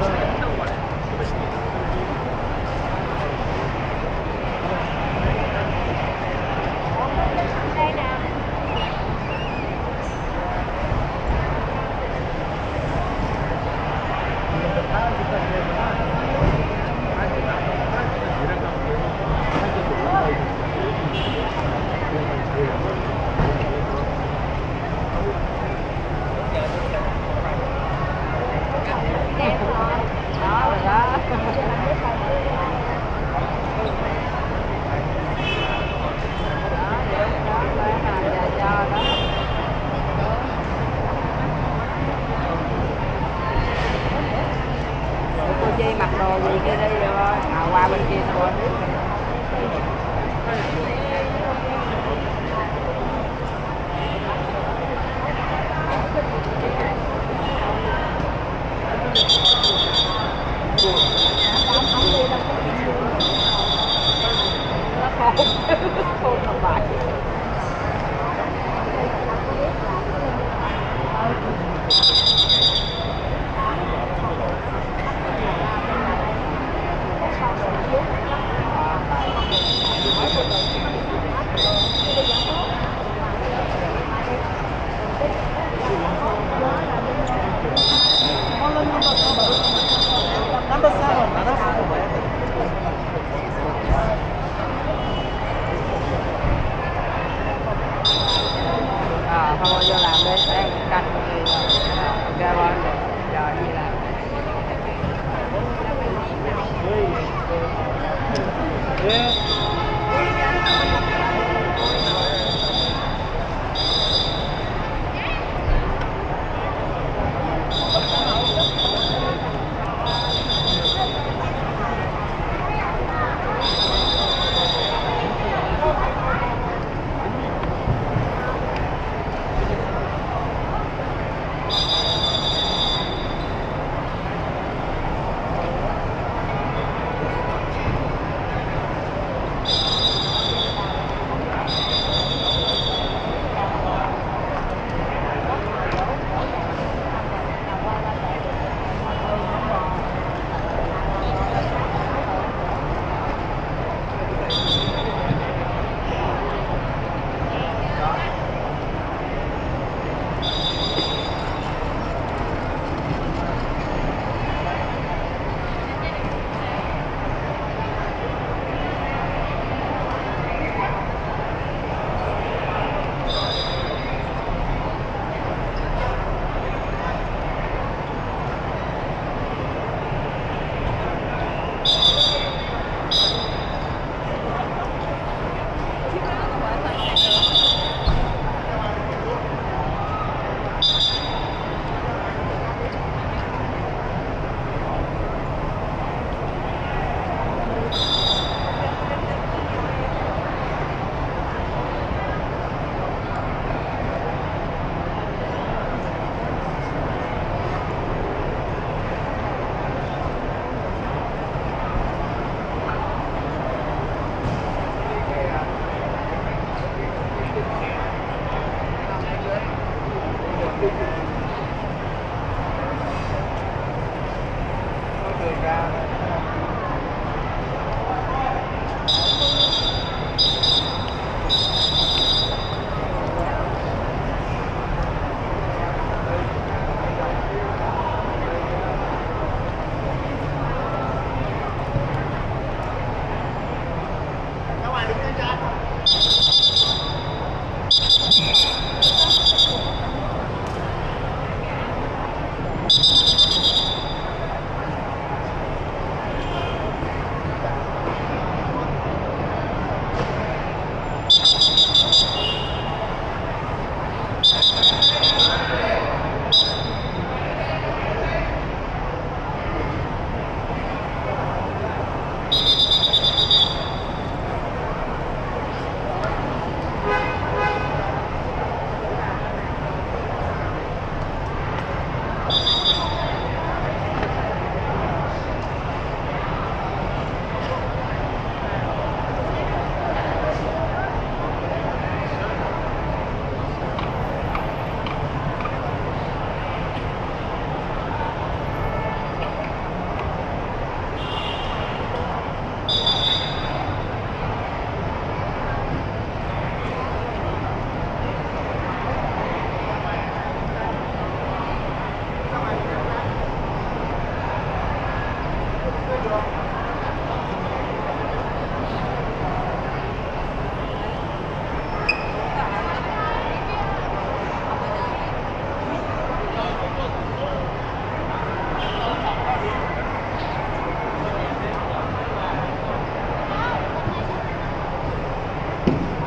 đó